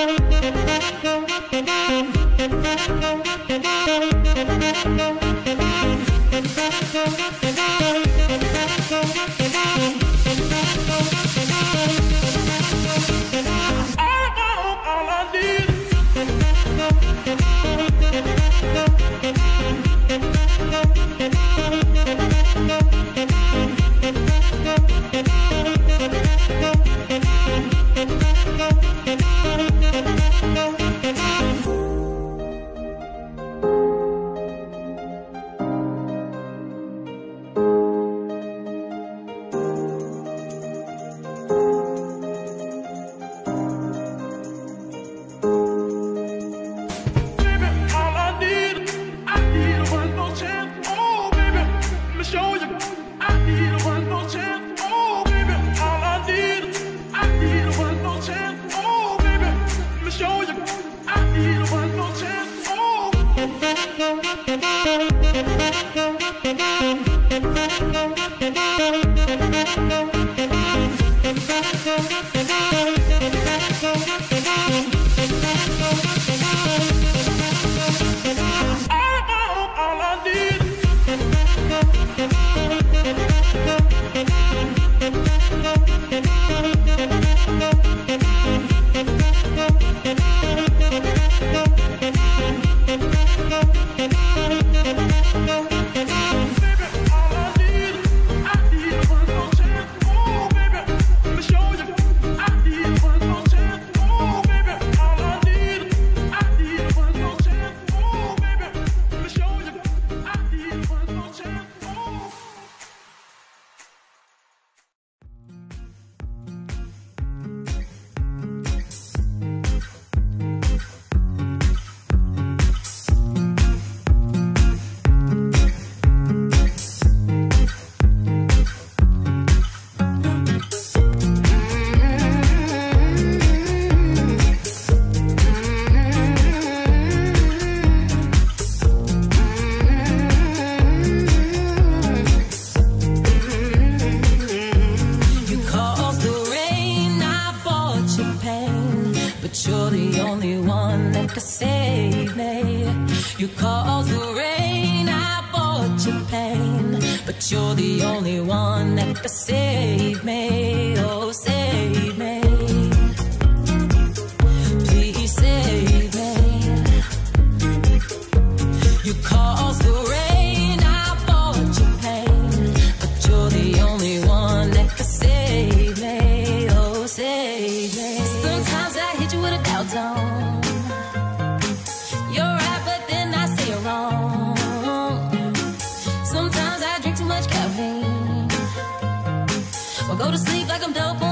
Thank you. Yeah. the only one that could save me. You caused the rain, I bought you pain, but you're the only one that could save me. I'm dope